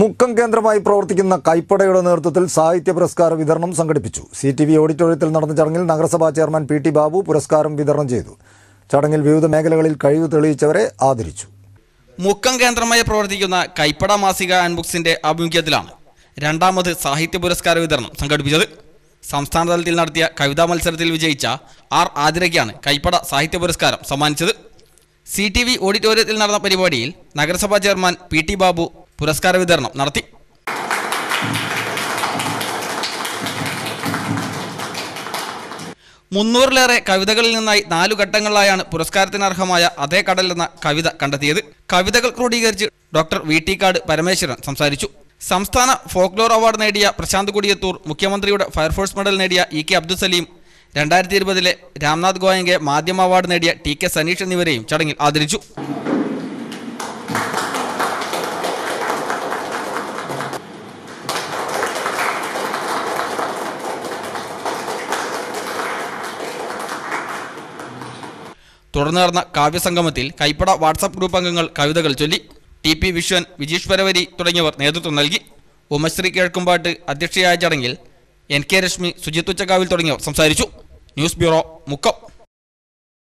മുക്കം കേന്ദ്രമായി പ്രവർത്തിക്കുന്ന കൈപ്പടയുടെ നേതൃത്വത്തിൽ സാഹിത്യ പുരസ്കാര വിതരണം സംഘടിപ്പിച്ചു. സി ടി വി ഓഡിറ്റോറിയത്തിൽ നടന്ന ചടങ്ങിൽ നഗരസഭാ ചെയർമാൻ പി ടി ബാബു പുരസ്കാരം വിതരണം ചെയ്തു. ചടങ്ങിൽ വിവിധ മേഖലകളിൽ കഴിവ് തെളിയിച്ചവരെ ആദരിച്ചു. മുക്കം കേന്ദ്രമായി പ്രവർത്തിക്കുന്ന കൈപ്പട മാസിക ആൻഡ് ബുക്സിന്റെ ആഭിമുഖ്യത്തിലാണ് രണ്ടാമത് സാഹിത്യ പുരസ്കാര വിതരണം സംഘടിപ്പിച്ചത്. സംസ്ഥാന തലത്തിൽ നടത്തിയ കവിതാ മത്സരത്തിൽ വിജയിച്ച ആർ ആതിരയ്ക്കാണ് കൈപ്പട സാഹിത്യ പുരസ്കാരം സമ്മാനിച്ചത്. സി ടി വി ഓഡിറ്റോറിയത്തിൽ നടന്ന പരിപാടിയിൽ നഗരസഭാ ചെയർമാൻ പി ടി ബാബു പുരസ്കാര വിതരണം നടത്തി. മുന്നൂറിലേറെ കവിതകളിൽ നിന്നായി നാലു ഘട്ടങ്ങളിലായാണ് പുരസ്കാരത്തിന് അർഹമായ അതേ കടൽ എന്ന കവിത കണ്ടെത്തിയത്. കവിതകൾ ക്രോഡീകരിച്ച് ഡോക്ടർ വി ടി കാട് പരമേശ്വരൻ സംസാരിച്ചു. സംസ്ഥാന ഫോക്ലോർ അവാർഡ് നേടിയ പ്രശാന്ത് കൊടിയത്തൂർ മുഖ്യമന്ത്രിയുടെ ഫയർഫോഴ്സ് മെഡൽ നേടിയ ഇ കെ അബ്ദുൽ സലീം രണ്ടായിരത്തി ഇരുപതിലെ രാംനാഥ് ഗോയങ്കെ മാധ്യമ അവാർഡ് നേടിയ ടി കെ സനീഷ് എന്നിവരെയും ചടങ്ങിൽ ആദരിച്ചു. തുടർന്ന് നടന്ന കാവ്യസംഗമത്തിൽ കൈപ്പട വാട്സാപ്പ് ഗ്രൂപ്പ് അംഗങ്ങൾ കവിതകൾ ചൊല്ലി ടി പി വിശ്വൻ വിജീഷ് പരവരി തുടങ്ങിയവർ നേതൃത്വം നൽകി. ഉമശ്രീ കിഴക്കുംപാട്ട് അധ്യക്ഷയായ ചടങ്ങിൽ എൻ കെ രശ്മി സുജിത് ഉച്ചക്കാവിൽ തുടങ്ങിയവർ സംസാരിച്ചു. News bureau Mukkam.